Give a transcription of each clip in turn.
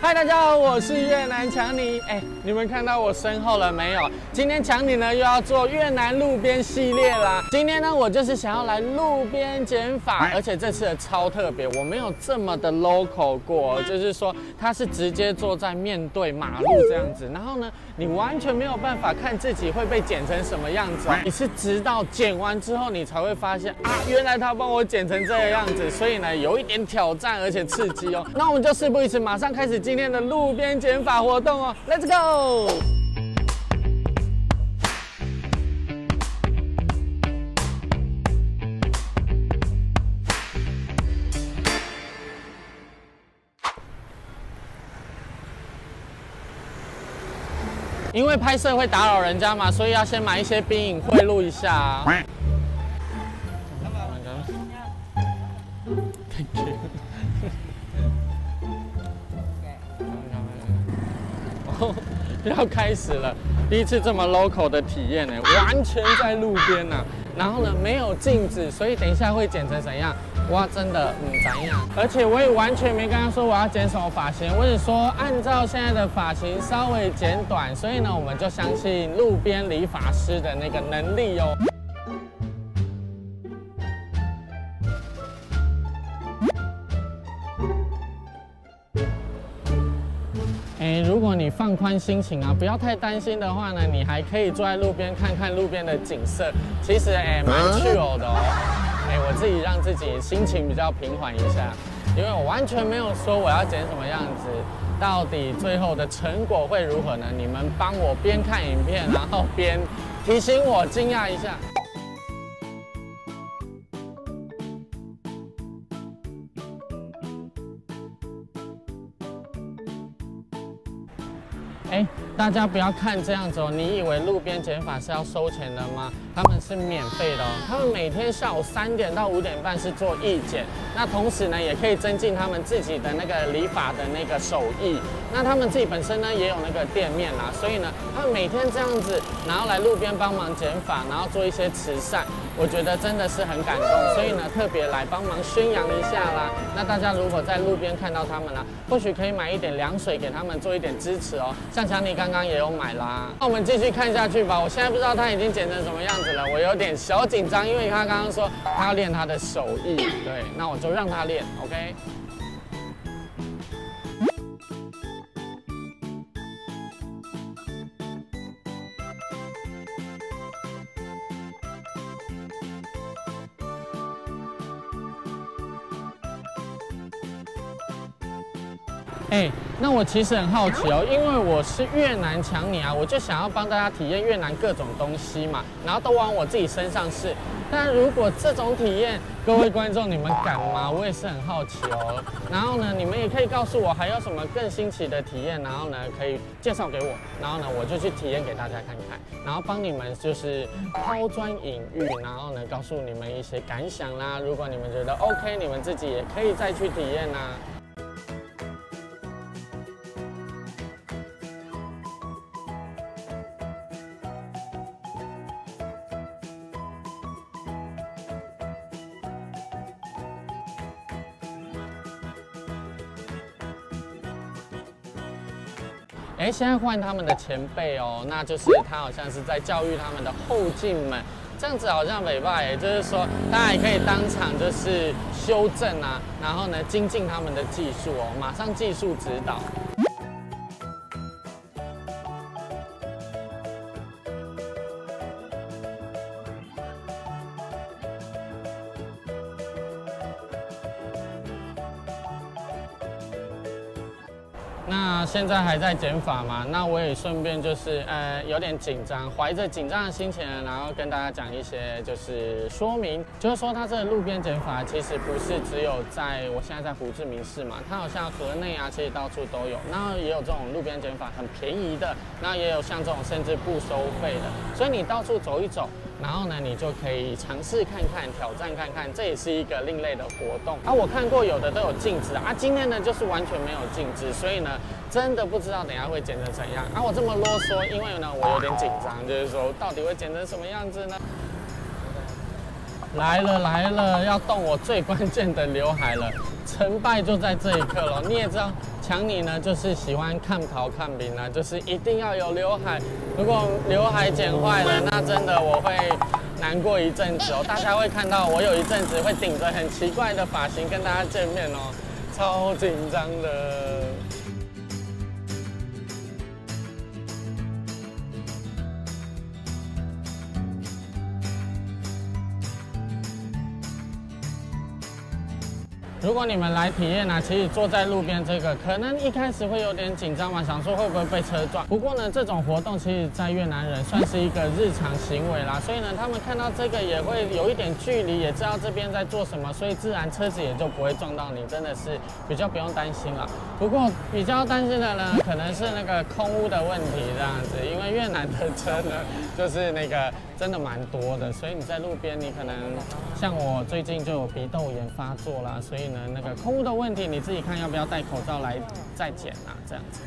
嗨，大家好，我是越南强尼。哎，你们看到我身后了没有？今天强尼呢又要做越南路边系列啦。今天呢，我就是想要来路边剪发，而且这次的超特别，我没有这么的 local 过，就是说他是直接坐在面对马路这样子，然后呢，你完全没有办法看自己会被剪成什么样子，你是直到剪完之后，你才会发现啊，原来他帮我剪成这个样子，所以呢，有一点挑战，而且刺激哦。那我们就事不宜迟，马上开始。今天的路边剪法活动哦，Let's go！因为拍摄会打扰人家嘛，所以要先买一些冰饮贿赂一下。要开始了，第一次这么 local 的体验呢，完全在路边呢，然后呢没有镜子，所以等一下会剪成怎样？哇，真的嗯怎样？而且我也完全没跟他说我要剪什么发型，我只说按照现在的发型稍微剪短，所以呢我们就相信路边理发师的那个能力哦。如果你放宽心情啊，不要太担心的话呢，你还可以坐在路边看看路边的景色，其实哎蛮 chill 的哦。哎，我自己让自己心情比较平缓一下，因为我完全没有说我要剪什么样子，到底最后的成果会如何呢？你们帮我边看影片，然后边提醒我惊讶一下。哎，大家不要看这样子哦！你以为路边剪发是要收钱的吗？他们是免费的哦。他们每天下午三点到五点半是做义剪，那同时呢，也可以增进他们自己的那个理发的那个手艺。那他们自己本身呢，也有那个店面啦，所以呢，他们每天这样子，然后来路边帮忙剪发，然后做一些慈善。我觉得真的是很感动，所以呢，特别来帮忙宣扬一下啦。那大家如果在路边看到他们呢，或许可以买一点凉水给他们做一点支持哦。像强尼刚刚刚也有买啦。那我们继续看下去吧。我现在不知道他已经剪成什么样子了，我有点小紧张，因为他刚刚说他要练他的手艺。对，那我就让他练，OK。哎，那我其实很好奇哦，因为我是越南强尼啊，我就想要帮大家体验越南各种东西嘛，然后都往我自己身上试。但如果这种体验，各位观众你们敢吗？我也是很好奇哦。然后呢，你们也可以告诉我还有什么更新奇的体验，然后呢可以介绍给我，然后呢我就去体验给大家看看，然后帮你们就是抛砖引玉，然后呢告诉你们一些感想啦。如果你们觉得 OK，你们自己也可以再去体验呐。哎，现在换他们的前辈哦，那就是他好像是在教育他们的后进们，这样子好像尾巴，也就是说，大家也可以当场就是修正啊，然后呢精进他们的技术哦，马上技术指导。那现在还在减法嘛？那我也顺便就是呃有点紧张，怀着紧张的心情，然后跟大家讲一些就是说明，就是说它这个路边减法其实不是只有在我现在在胡志明市嘛，它好像河内啊，其实到处都有。那也有这种路边减法很便宜的，那也有像这种甚至不收费的，所以你到处走一走。然后呢，你就可以尝试看看，挑战看看，这也是一个另类的活动啊。我看过有的都有镜子啊，今天呢就是完全没有镜子，所以呢，真的不知道等下会剪成怎样啊。我这么啰嗦，因为呢我有点紧张，就是说到底会剪成什么样子呢？来了来了，要动我最关键的刘海了。成败就在这一刻了。你也知道，强尼呢就是喜欢看桃看饼呢，就是一定要有刘海。如果刘海剪坏了，那真的我会难过一阵子哦。大家会看到我有一阵子会顶着很奇怪的发型跟大家见面哦，超紧张的。如果你们来体验呢，其实坐在路边这个，可能一开始会有点紧张嘛，想说会不会被车撞。不过呢，这种活动其实，在越南人算是一个日常行为啦，所以呢，他们看到这个也会有一点距离，也知道这边在做什么，所以自然车子也就不会撞到你，真的是比较不用担心了。不过比较担心的呢，可能是那个空污的问题这样子，因为越南的车呢，就是那个真的蛮多的，所以你在路边，你可能像我最近就有鼻窦炎发作啦，所以。呢，那个空污的问题，你自己看要不要戴口罩来再剪啊？这样子。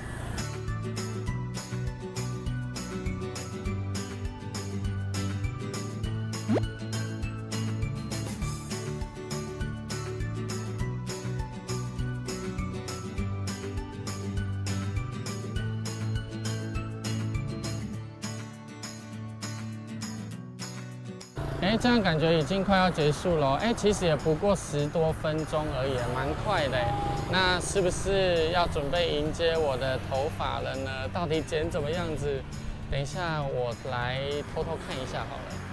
哎，这样感觉已经快要结束了。哎，其实也不过十多分钟而已，蛮快的。那是不是要准备迎接我的头发了呢？到底剪怎么样子？等一下我来偷偷看一下好了。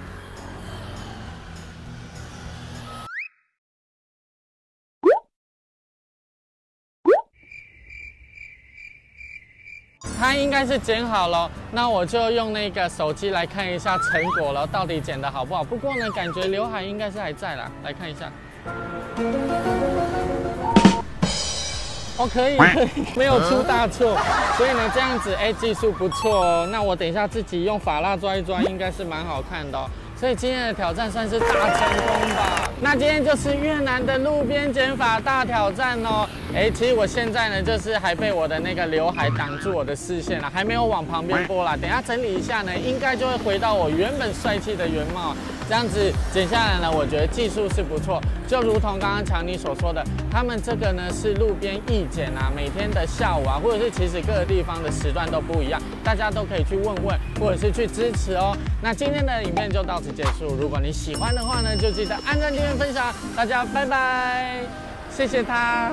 它应该是剪好了，那我就用那个手机来看一下成果了，到底剪的好不好？不过呢，感觉刘海应该是还在啦，来看一下。哦，可以，可以，没有出大错，所以呢，这样子，哎，技术不错哦。那我等一下自己用发蜡抓一抓，应该是蛮好看的。所以今天的挑战算是大成功吧。那今天就是越南的路边剪法大挑战哦。哎，其实我现在呢，就是还被我的那个刘海挡住我的视线了，还没有往旁边拨啦。等下整理一下呢，应该就会回到我原本帅气的原貌。这样子剪下来呢，我觉得技术是不错。就如同刚刚强尼所说的，他们这个呢是路边义剪啊，每天的下午啊，或者是其实各个地方的时段都不一样，大家都可以去问问，或者是去支持哦。那今天的影片就到此结束。如果你喜欢的话呢，就记得按赞、订阅、分享。大家拜拜，谢谢他。